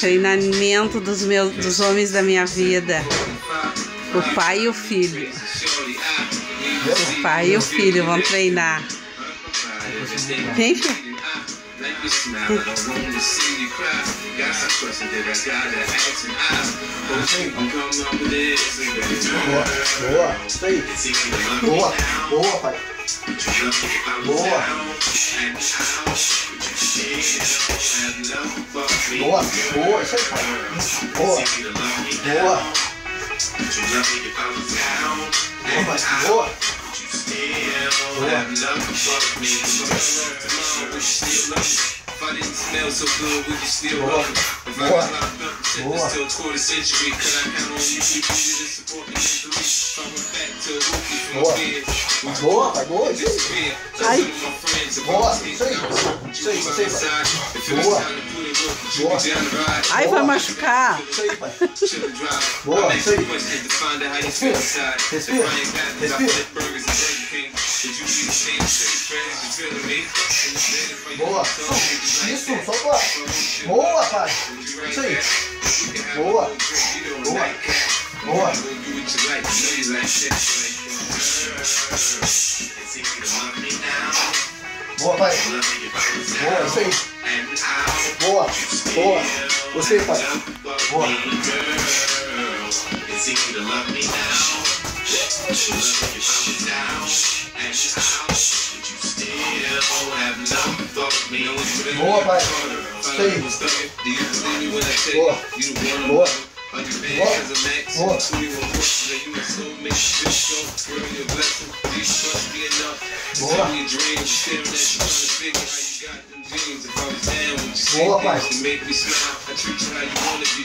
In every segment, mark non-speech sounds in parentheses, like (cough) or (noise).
Treinamento dos meus dos homens da minha vida. O pai e o filho. O pai e o filho vão treinar. Vem, filho. Boa, boa. Boa, boa, pai. Boa. Boa, boa, isso aí, pai. Boa, boa. Boa. Boa. Boa. Boa. Boa. Boa. Boa. Boa, isso aí. Ai. Boa, isso aí. Isso aí, isso aí, pai. Boa. Boa. Ai, vai machucar. Isso aí, pai. Boa, isso aí. Respira. Respira. Respira. Boa. Isso, solta. Boa, pai. Isso aí. Boa. Boa. Boa. Boa, pai. Boa, isso aí. Boa. Boa. Você, pai. Boa. Boa, pai. Isso aí. Boa. Boa. Boa. Boa. Boa. Boa, pai.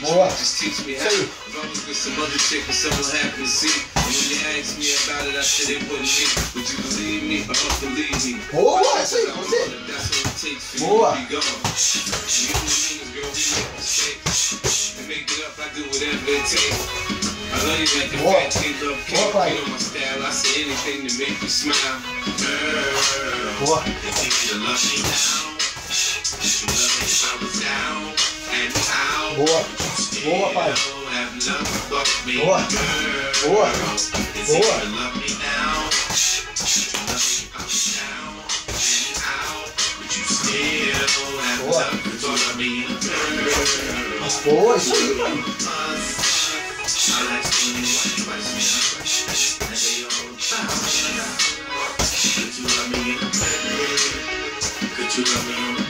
Boa. Boa, isso aí, você. Boa. Boa. Boa, pai. Boa. Boa. Boa, pai. Boa. Boa. Boa. Boa, isso aí, mano.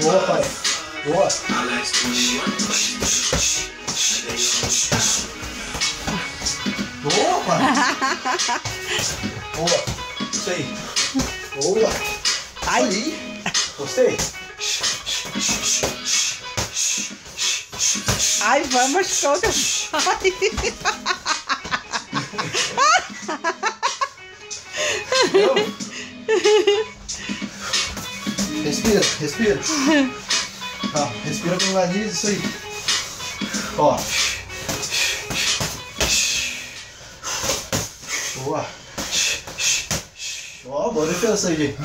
Boa, pai. Boa. Boa, pai. (laughs) Boa. Isso aí. Boa. Aí. Gostei. (laughs) Ai, o pai. Entendeu? Respira, respira. Ó, respira pelo nariz, isso aí. Ó. Boa. Ó, boa defesa aí, gente.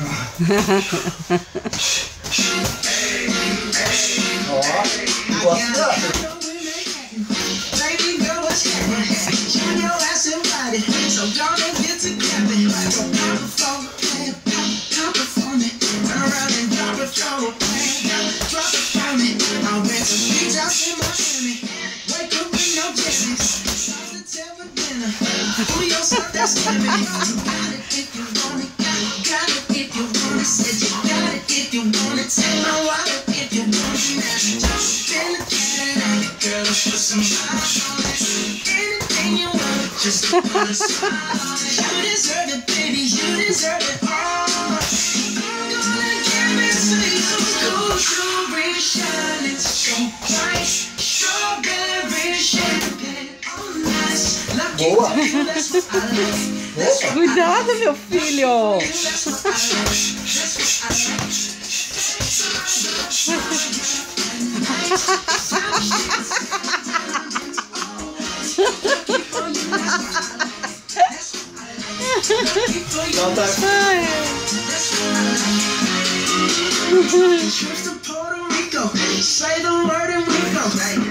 Ó, gosta Boa. Cuidado, meu filho. (laughs) Então tá. Ai, Trips to Puerto Rico. Say the word and we go.